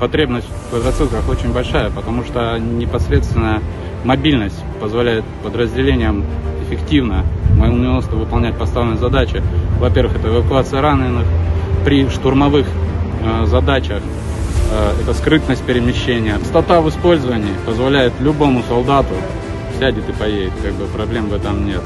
Потребность в квадроциклах очень большая, потому что непосредственно мобильность позволяет подразделениям эффективно, молниеносно выполнять поставленные задачи. Во-первых, это эвакуация раненых. При штурмовых э, задачах э, это скрытность перемещения. стата в использовании позволяет любому солдату сядет и поедет, как бы проблем в этом нет.